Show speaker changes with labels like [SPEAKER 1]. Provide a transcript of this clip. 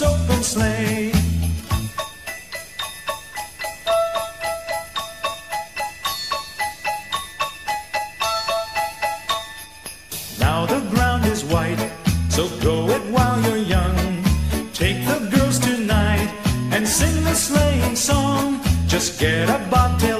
[SPEAKER 1] one-horse open sleigh. Now the ground is white, so go it while you're young. Take the girls tonight and sing the sleighing song. Just get a bobtail